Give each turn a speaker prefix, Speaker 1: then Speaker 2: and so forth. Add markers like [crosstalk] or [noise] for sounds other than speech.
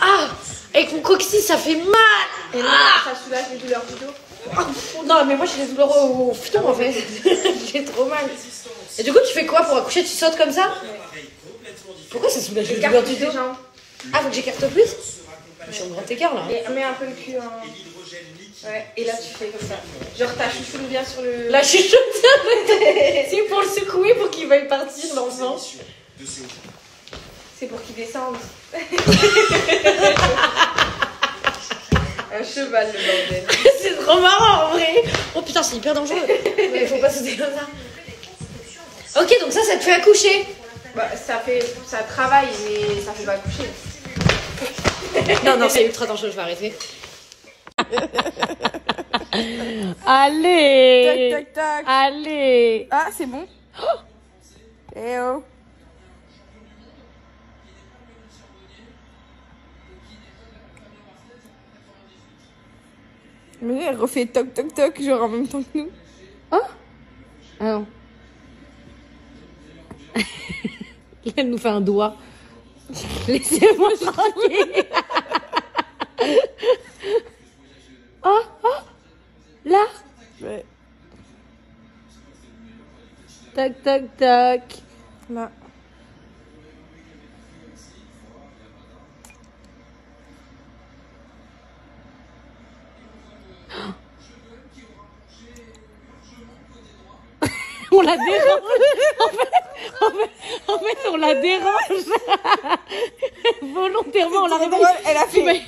Speaker 1: Ah Avec mon coccyx, ça fait mal
Speaker 2: Et là,
Speaker 1: Ah
Speaker 2: ça soulage les douleurs du dos.
Speaker 1: Non, mais moi j'ai des douleurs au, au fiton en fait. [laughs] j'ai trop mal. Et du coup, tu fais quoi pour accoucher? Tu sautes comme ça? Pourquoi ça soulage les douleurs du dos? Ah, faut que j'écarte plus? Je suis en grand écart là.
Speaker 2: Et mets un peu le cul en. Ouais, et là tu fais comme ça. Genre ta chouchoune bien sur le.
Speaker 1: La chuchote [laughs] C'est pour le secouer pour qu'il veuille partir l'enfant.
Speaker 2: C'est pour qu'il descende. [laughs] un cheval le bordel.
Speaker 1: c'est trop marrant en vrai. Oh putain, c'est hyper dangereux. Mais faut pas sauter comme ça. Ok, donc ça, ça te fait accoucher.
Speaker 2: Bah, ça fait. ça travaille, mais ça fait pas coucher.
Speaker 1: Non, non, c'est ultra dangereux, je vais arrêter.
Speaker 3: Allez
Speaker 2: Tac, tac, tac.
Speaker 3: Allez
Speaker 2: Ah, c'est bon. Eh oh. Mais elle refait toc toc toc, genre en même temps que nous.
Speaker 3: Ah non. [laughs] Elle nous fait un doigt. [laughs] Laissez-moi tranquille. oh, [laughs] oh, là?
Speaker 2: Ouais.
Speaker 3: Tac, tac, tac.
Speaker 2: Là.
Speaker 3: On la dérange. En fait, en fait, en fait, on la dérange. [laughs] Volontairement, on la réveille.
Speaker 2: Elle a fait.